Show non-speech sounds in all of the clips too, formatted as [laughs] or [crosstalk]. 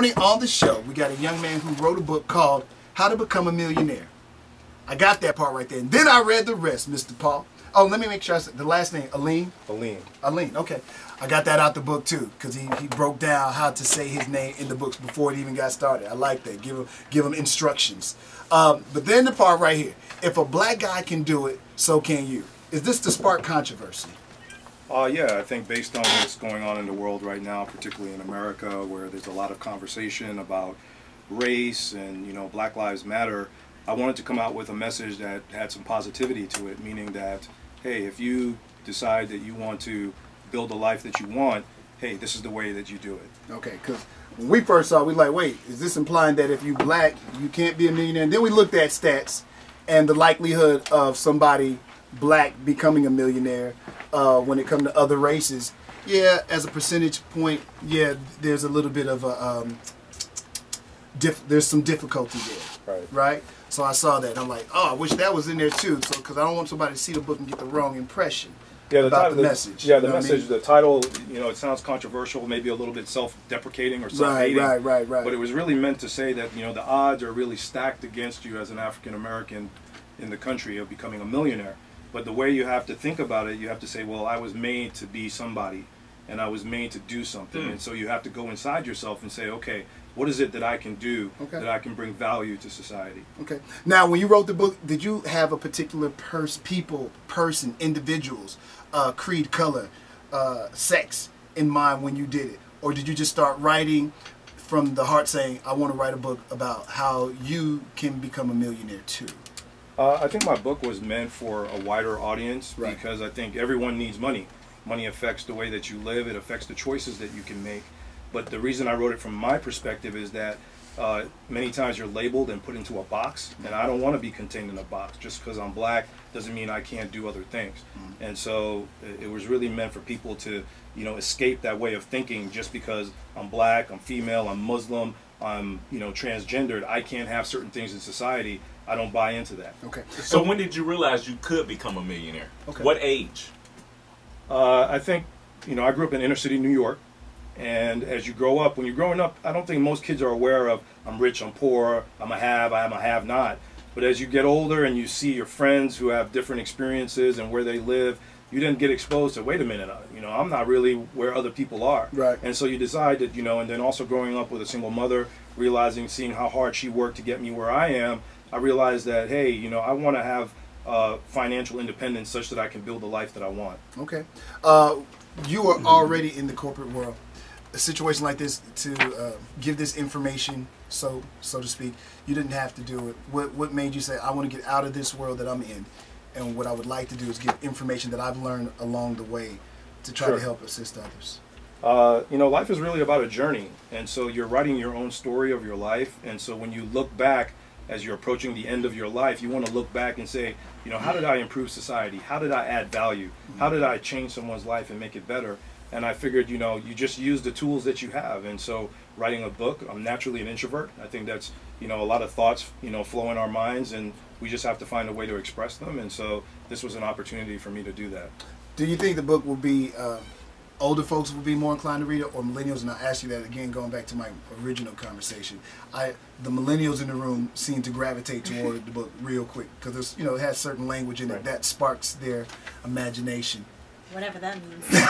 On the show, we got a young man who wrote a book called How to Become a Millionaire. I got that part right there. And then I read the rest, Mr. Paul. Oh, let me make sure I said the last name, Alleyne. Alleyne. Alleyne, okay. I got that out the book too, because he, he broke down how to say his name in the books before it even got started. I like that. Give him give him instructions. Um, but then the part right here. If a black guy can do it, so can you. Is this the spark controversy? Uh, yeah, I think based on what's going on in the world right now, particularly in America, where there's a lot of conversation about race and you know Black Lives Matter, I wanted to come out with a message that had some positivity to it, meaning that hey, if you decide that you want to build the life that you want, hey, this is the way that you do it. Okay, because when we first saw, we like, wait, is this implying that if you black, you can't be a millionaire? And then we looked at stats and the likelihood of somebody black becoming a millionaire uh, when it comes to other races. Yeah, as a percentage point, yeah, there's a little bit of a um, diff- there's some difficulty there. Right. Right. So I saw that. I'm like, oh, I wish that was in there too. So because I don't want somebody to see the book and get the wrong impression. Yeah, the about title, the message. Yeah, you the know what I message, mean? the title, you know, it sounds controversial, maybe a little bit self-deprecating or self-hating. Right, right, right, right. But it was really meant to say that you know the odds are really stacked against you as an African American in the country of becoming a millionaire. But the way you have to think about it, you have to say, well, I was made to be somebody, and I was made to do something, Hmm. and so you have to go inside yourself and say, okay, what is it that I can do Okay. that I can bring value to society? Okay. Now, when you wrote the book, did you have a particular pers- people, person, individuals, uh, creed, color, uh, sex in mind when you did it, or did you just start writing from the heart, saying, "I want to write a book about how you can become a millionaire too"? Uh, I think my book was meant for a wider audience Right. because I think everyone needs money. Money affects the way that you live. It affects the choices that you can make. But the reason I wrote it from my perspective is that uh, many times you're labeled and put into a box, and I don't want to be contained in a box. Just because I'm black doesn't mean I can't do other things. And so it, it was really meant for people to, you know, escape that way of thinking. Just because I'm black, I'm female, I'm Muslim, I'm, you know, transgendered, I can't have certain things in society. I don't buy into that. Okay. So when did you realize you could become a millionaire? Okay. What age? Uh, I think, you know, I grew up in inner city New York, and as you grow up, when you're growing up, I don't think most kids are aware of I'm rich, I'm poor, I'm a have, I'm a have not. But as you get older and you see your friends who have different experiences and where they live, you then get exposed to wait a minute, uh, you know, I'm not really where other people are. Right. And so you decide that, you know, and then also growing up with a single mother, realizing, seeing how hard she worked to get me where I am, I realized that, hey, you know, I want to have uh, financial independence such that I can build the life that I want. Okay. Uh, you are already in the corporate world. A situation like this to uh, give this information, so so to speak, you didn't have to do it. What what made you say I want to get out of this world that I'm in, and what I would like to do is give information that I've learned along the way to try Sure. to help assist others. Uh, you know, life is really about a journey, and so you're writing your own story of your life. And so when you look back, as you're approaching the end of your life, you want to look back and say, you know, how did I improve society? How did I add value? How did I change someone's life and make it better? And I figured, you know, you just use the tools that you have. And so writing a book, I'm naturally an introvert. I think that's, you know, a lot of thoughts, you know, flow in our minds, and we just have to find a way to express them. And so this was an opportunity for me to do that. Do you think the book will be uh, older folks will be more inclined to read it, or millennials? And I ask you that again, going back to my original conversation. I the millennials in the room seem to gravitate toward the book real quick because it's you know it has certain language in it Right. that sparks their imagination. Whatever that means. [laughs]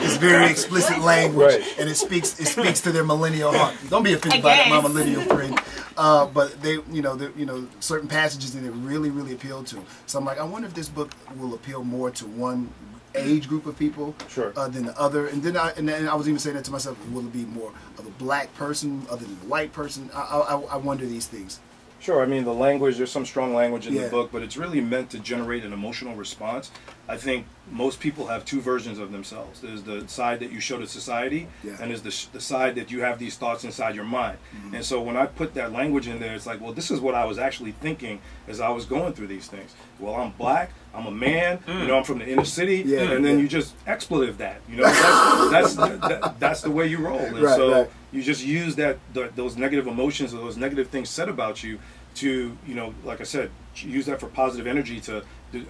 [laughs] It's very explicit language, Right. and it speaks it speaks to their millennial heart. Don't be offended by that, my millennial friend. Uh, but they, you know, the, you know, certain passages in it really, really appeal to. 'em. So I'm like, I wonder if this book will appeal more to one age group of people Sure. uh, than the other. And then I, and then I was even saying that to myself, will it be more of a black person other than a white person? I, I, I wonder these things. Sure. I mean, the language, there's some strong language in Yeah. the book, but it's really meant to generate an emotional response. I think most people have two versions of themselves. There's the side that you show to society, Yeah. and there's the, the side that you have these thoughts inside your mind. Mm-hmm. And so when I put that language in there, it's like, well, this is what I was actually thinking as I was going through these things. Well, I'm black, I'm a man, you know, I'm from the inner city, Yeah. and then you just expletive that. You know, that's, that's, that, that's the way you roll. And Right, so right. you just use that th those negative emotions or those negative things said about you to you know like i said use that for positive energy to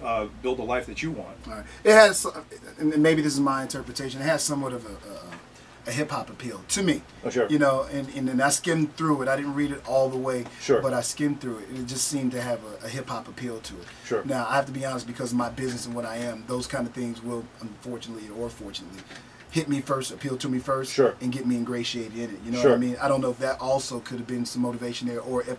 uh, build a life that you want right. It has, and maybe this is my interpretation. It has somewhat of a, a a hip hop appeal to me. Oh, sure. You know, and, and then I skimmed through it. I didn't read it all the way, Sure. but I skimmed through it. It just seemed to have a, a hip hop appeal to it. Sure. Now I have to be honest because of my business and what I am. Those kind of things will, unfortunately or fortunately, hit me first, appeal to me first, Sure. and get me ingratiated in it. You know Sure. what I mean? I don't know if that also could have been some motivation there, or if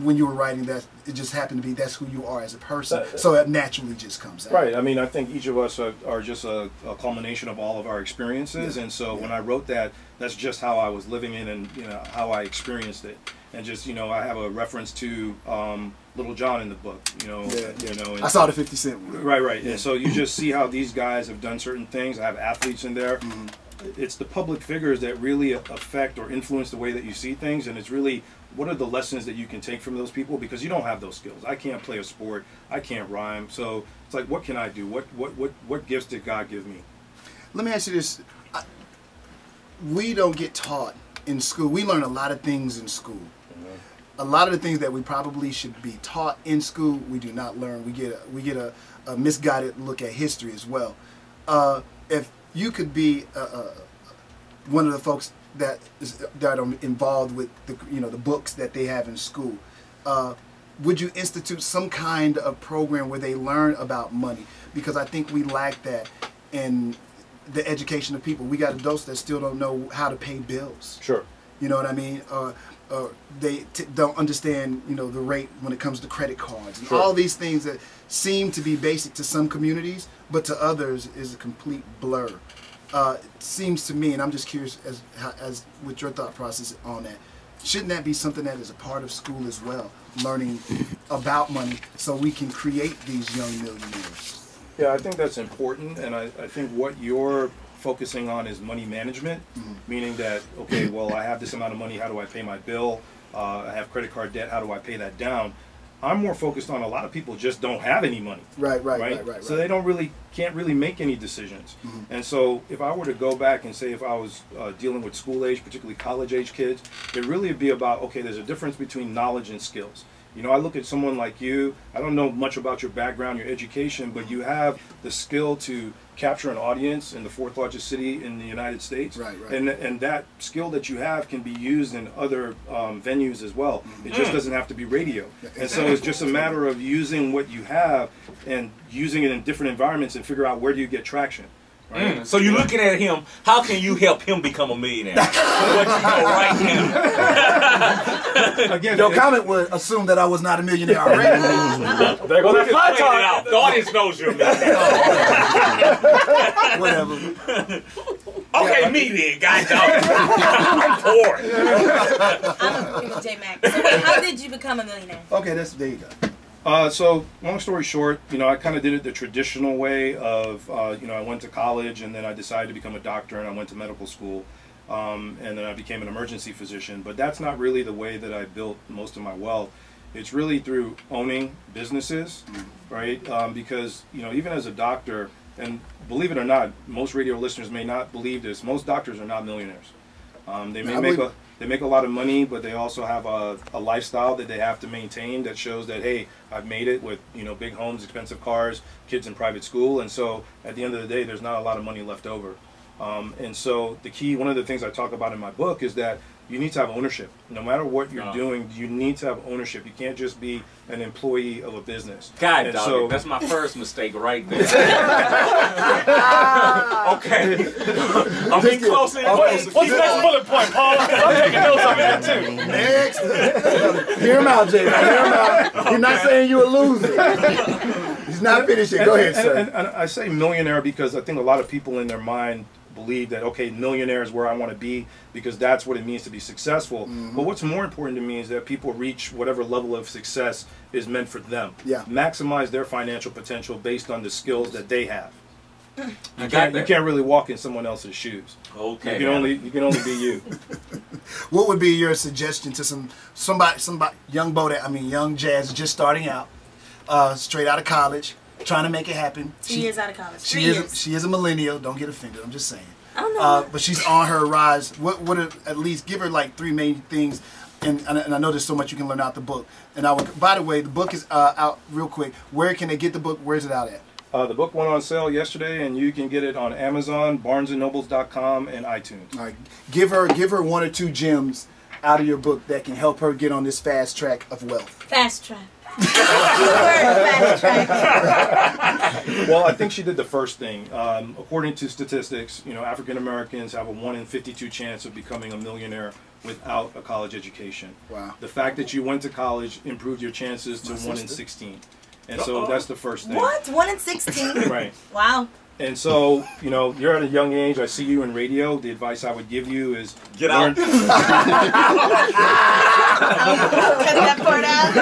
when you were writing that, it just happened to be that's who you are as a person. That- so it naturally just comes out. Right. I mean, I think each of us are, are just a, a culmination of all of our experiences, Yeah. and so Yeah. when I wrote that, that's just how I was living it, and you know how I experienced it, and just you know I have a reference to um, Lil Jon in the book. You know. Yeah, You know. and- I saw the 50 Cent one. Right, right. Yeah. And so you just see how these guys have done certain things. I have athletes in there. Mm-hmm. It's the public figures that really affect or influence the way that you see things, and it's really what are the lessons that you can take from those people because you don't have those skills. I can't play a sport. I can't rhyme. So it's like, what can I do? What what what what gifts did God give me? Let me ask you this. I, we don't get taught in school. We learn a lot of things in school. A lot of the things that we probably should be taught in school, we do not learn. We get a, we get a, a misguided look at history as well. Uh, if you could be uh, uh, one of the folks that is that are involved with the you know the books that they have in school, uh, would you institute some kind of program where they learn about money? Because I think we lack that in the education of people. We got adults that still don't know how to pay bills. Sure. You know what I mean? Uh, uh, they t- don't understand, you know, the rate when it comes to credit cards and Sure. all these things that seem to be basic to some communities, but to others is a complete blur. Uh, it seems to me, and I'm just curious as as with your thought process on that. Shouldn't that be something that is a part of school as well, learning about money, so we can create these young millionaires? Yeah, I think that's important, and I, I think what you're focusing on is money management, meaning that okay, well, I have this amount of money. How do I pay my bill? Uh, I have credit card debt. How do I pay that down? I'm more focused on a lot of people just don't have any money. Right, right, right, right. So right. they don't really can't really make any decisions. And so if I were to go back and say if I was uh, dealing with school age, particularly college age kids, it really would be about okay, there's a difference between knowledge and skills. You know, I look at someone like you. I don't know much about your background, your education, but you have the skill to capture an audience in the fourth largest city in the United States. Right, right. And and that skill that you have can be used in other um, venues as well. It just doesn't have to be radio. And so it's just a matter of using what you have and using it in different environments and figure out where do you get traction. Right? Mm, So you're looking at him. How can you help him become a millionaire? what you know right now. [laughs] Again, Your it- comment would assume that I was not a millionaire [laughs] already. There goes that fly talk. The audience knows you're a millionaire. [laughs] Whatever. Okay, me then, guys. I'm poor. I'm agreeing with J Mac. So wait, how did you become a millionaire? Okay, that's there you go. Uh, so, long story short, you know, I kind of did it the traditional way of, uh, you know, I went to college and then I decided to become a doctor and I went to medical school. Um, and then I became an emergency physician. But that's not really the way that I built most of my wealth. It's really through owning businesses, right? Um, because, you know, even as a doctor, and believe it or not, most radio listeners may not believe this, most doctors are not millionaires. Um, they may I make believe a they make a lot of money, but they also have a, a lifestyle that they have to maintain that shows that hey, I've made it with you know big homes, expensive cars, kids in private school, and so at the end of the day, there's not a lot of money left over. Um, and so the key, one of the things I talk about in my book is that you need to have ownership. No matter what you're Oh. doing, you need to have ownership. You can't just be an employee of a business. God, and dog, so that's my first mistake right there. Ah. okay. I'm getting closer and closer. What's the next bullet point, Paul? 'Cause I'm taking notes on that too. Next. Hear him out, Jay. Hear him out. He's not saying you're a loser. He's not finished yet. Go ahead, and, sir. And, and I say millionaire because I think a lot of people in their mind believe that okay, millionaire is where I want to be because that's what it means to be successful. Mm-hmm. But what's more important to me is that people reach whatever level of success is meant for them. Yeah. Maximize their financial potential based on the skills that they have. [clears throat] You got can't, you can't really walk in someone else's shoes. Okay. You can now. only you can only be you. [laughs] What would be your suggestion to some somebody somebody young boy that I mean young jazz just starting out, uh, straight out of college, trying to make it happen. Two years out of college. She Three is years. she is a millennial. Don't get offended. I'm just saying. I don't know. Uh, but she's on her rise. What would at least give her like three main things? And, and, and I know there's so much you can learn out the book. And I would, by the way, the book is uh, out real quick. Where can they get the book? Where's it out at? Uh, the book went on sale yesterday, and you can get it on Amazon, BarnesandNobles.com, and iTunes. All right, give her give her one or two gems out of your book that can help her get on this fast track of wealth. Fast track. Fast track. well, I think she did the first thing. Um, according to statistics, you know, African Americans have a one in fifty-two chance of becoming a millionaire without a college education. Wow. The fact that you went to college improved your chances to My one in sixteen, and so that's the first thing. What? One in sixteen. Right. Wow. And so, you know, you're at a young age. I see you in radio. The advice I would give you is Get learn- out. [laughs] Cut that part out.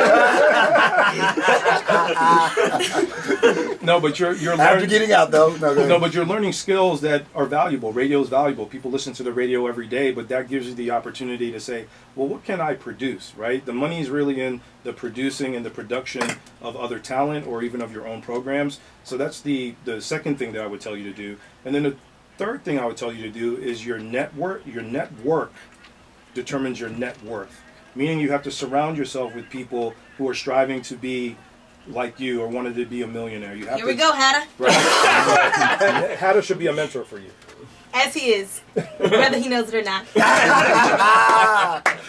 [laughs] [laughs] No, but you're you're After learning. getting out though, no. No, but you're learning skills that are valuable. Radio is valuable. People listen to the radio every day, but that gives you the opportunity to say, well, what can I produce, right? The money is really in the producing and the production of other talent or even of your own programs. So that's the, the second thing that I would tell you to do. And then the third thing I would tell you to do is your network, your network determines your net worth. Meaning you have to surround yourself with people who are striving to be like you or wanted to be a millionaire. You have to. Here to we go, Hannah. Right. and [laughs] Hatta should be a mentor for you. As he is, whether he knows it or not. [laughs]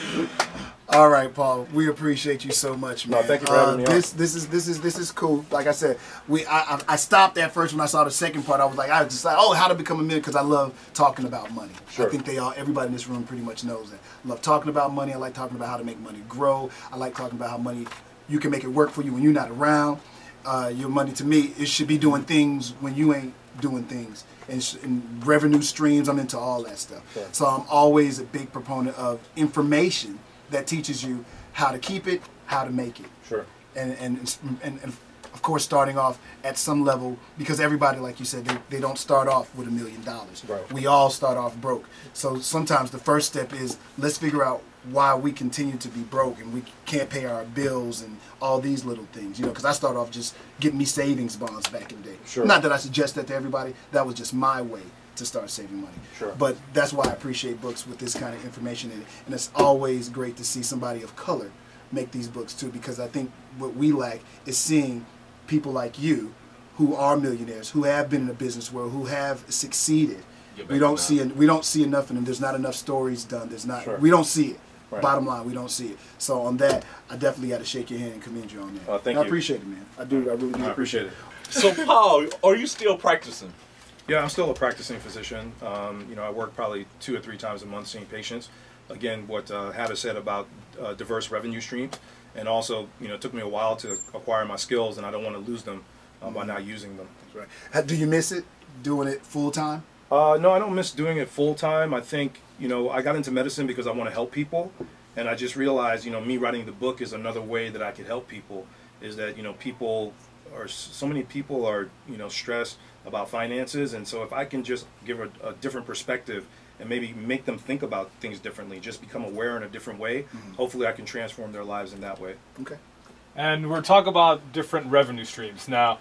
All right, Paul. We appreciate you so much, No, thank you for having Uh, me on. This this is this is this is cool. Like I said, we I, I, I stopped at first when I saw the second part. I was like, I was just like, oh, how to become a millionaire because I love talking about money. Sure. I think they all everybody in this room pretty much knows that. I love talking about money. I like talking about how to make money grow. I like talking about how money you can make it work for you when you're not around. Uh, your money to me, it should be doing things when you ain't doing things. And, sh- and revenue streams, I'm into all that stuff. Sure. So I'm always a big proponent of information that teaches you how to keep it, how to make it Sure. and and, and, and of course starting off at some level because everybody like you said they, they don't start off with a million dollars Right. we all start off broke so sometimes the first step is let's figure out why we continue to be broke and we can't pay our bills and all these little things you know because i started off just getting me savings bonds back in the day Sure. not that i suggest that to everybody that was just my way to start saving money Sure. but that's why i appreciate books with this kind of information in it and it's always great to see somebody of color make these books too because I think what we lack is seeing people like you who are millionaires who have been in the business world who have succeeded. We don't now. see we don't see enough of them there's not enough stories done there's not Sure. we don't see it Right. bottom line we don't see it so on that I definitely got to shake your hand and commend you on that Oh, thank I you. appreciate it man I do I really do I appreciate it. So, [laughs] Paul, are you still practicing? Yeah, I'm still a practicing physician. Um, you know, I work probably two or three times a month seeing patients. Again, what uh, Hatta said about uh, diverse revenue streams, and also, you know, it took me a while to acquire my skills, and I don't want to lose them uh, by not using them. That's right. Do you miss it doing it full time Uh, no, I don't miss doing it full time. I think you know I got into medicine because I want to help people, and I just realized you know me writing the book is another way that I could help people. Is that you know people are so many people are you know stressed about finances, and so if I can just give a, a different perspective and maybe make them think about things differently, just become aware in a different way, hopefully I can transform their lives in that way. okay And we're talking about different revenue streams. Now,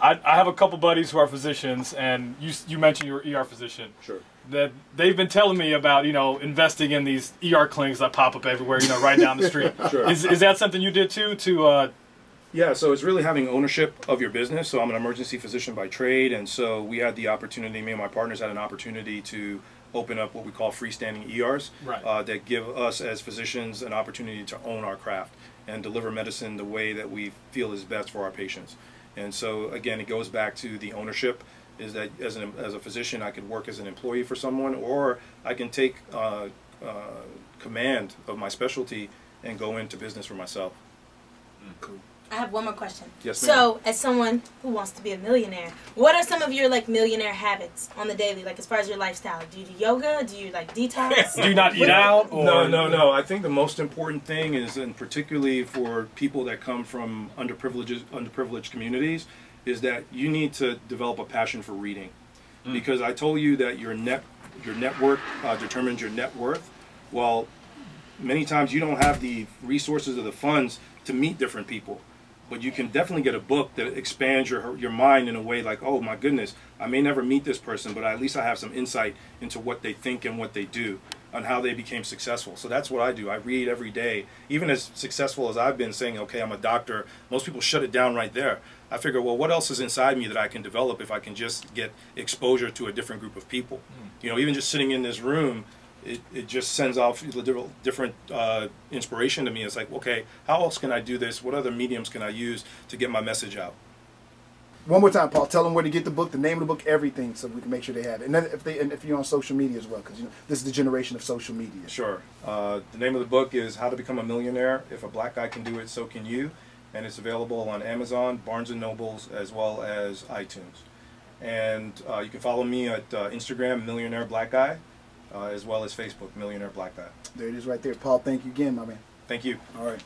I, I have a couple buddies who are physicians, and you, you mentioned you were ER physician. Sure. That they've been telling me about, you know, investing in these ER clinics that pop up everywhere, you know, right down the street. [laughs] Sure. Is, is that something you did too? To uh, Yeah, so it's really having ownership of your business. So I'm an emergency physician by trade, and so we had the opportunity. Me and my partners had an opportunity to open up what we call freestanding ERs Right. uh, that give us as physicians an opportunity to own our craft and deliver medicine the way that we feel is best for our patients. And so again, it goes back to the ownership. Is that as an as a physician, I could work as an employee for someone, or I can take uh, uh, command of my specialty and go into business for myself. cool I have one more question. Yes, So, as someone who wants to be a millionaire, what are some of your like millionaire habits on the daily? Like as far as your lifestyle, do you do yoga? Do you like detox? [laughs] do you not eat out? Or, No, no, no. I think the most important thing is, and particularly for people that come from underprivileged underprivileged communities, is that you need to develop a passion for reading, because I told you that your net your network uh, determines your net worth. Well, many times you don't have the resources or the funds to meet different people but you can definitely get a book that expands your your mind in a way like oh my goodness i may never meet this person but at least i have some insight into what they think and what they do on how they became successful. So that's what I do. I read every day. Even as successful as I've been saying, okay, I'm a doctor, most people shut it down right there. I figure, well, what else is inside me that I can develop if I can just get exposure to a different group of people? Hmm. You know, even just sitting in this room, it, it just sends off different uh, inspiration to me. It's like, okay, how else can I do this? What other mediums can I use to get my message out? One more time, Paul. Tell them where to get the book, the name of the book, everything, so we can make sure they have it. And then if they, and if you're on social media as well, because you know this is the generation of social media. Sure. Uh, the name of the book is How to Become a Millionaire. If a black guy can do it, so can you. And it's available on Amazon, Barnes and Nobles, as well as iTunes. And uh, you can follow me at uh, Instagram, Millionaire Black Guy, uh, as well as Facebook, Millionaire Black Guy. There it is, right there, Paul. Thank you again, my man. Thank you. All right.